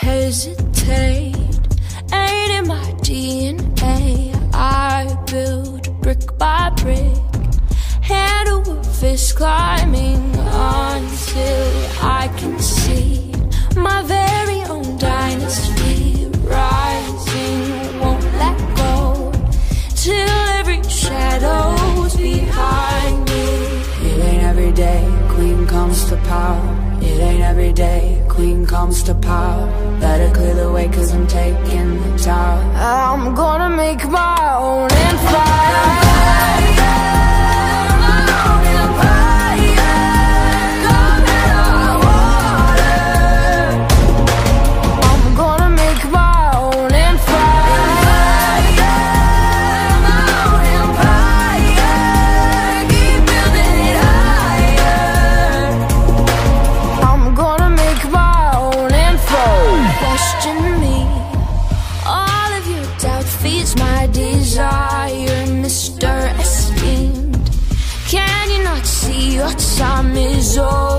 hesitate. Ain't in my DNA. I build brick by brick. Handle with fist climbing until I can see my very own dynasty rising. Won't let go till every shadow's behind me. It ain't every day queen comes to power. It ain't every day queen comes to power. Better clear the way cause I'm taking the tower. I'm gonna make my own empire. Με ζώο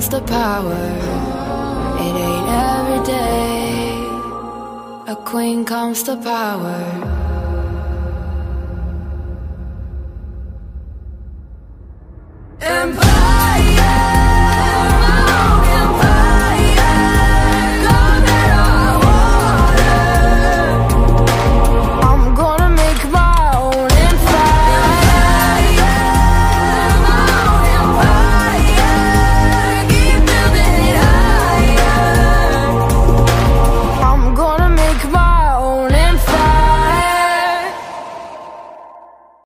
comes to power. It ain't every day a queen comes to power.